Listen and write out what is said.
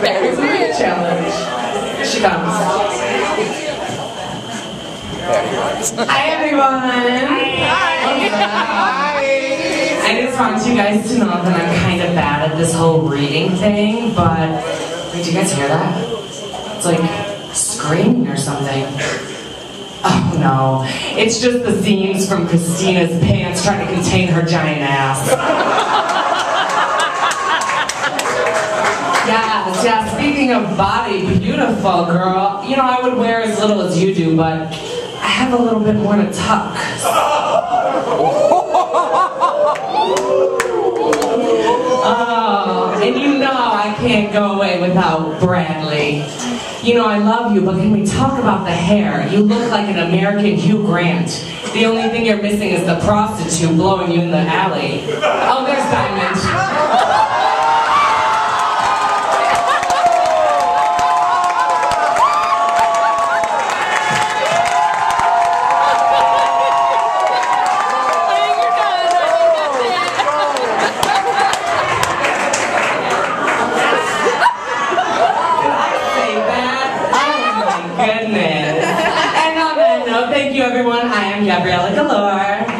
Very good challenge. She comes. Hi everyone. Hi. Hi. I just want you guys to know that I'm kind of bad at this whole reading thing, but wait, do you guys hear that? It's like screaming or something. Oh no, it's just the seams from Christina's pants trying to contain her giant ass. Yeah, yeah, speaking of body, beautiful girl. You know, I would wear as little as you do, but I have a little bit more to tuck. Oh, and you know I can't go away without Bradley. You know I love you, but can we talk about the hair? You look like an American Hugh Grant. The only thing you're missing is the prostitute blowing you in the alley. Goodness. And on that note, thank you everyone. I am Gabriella Galore.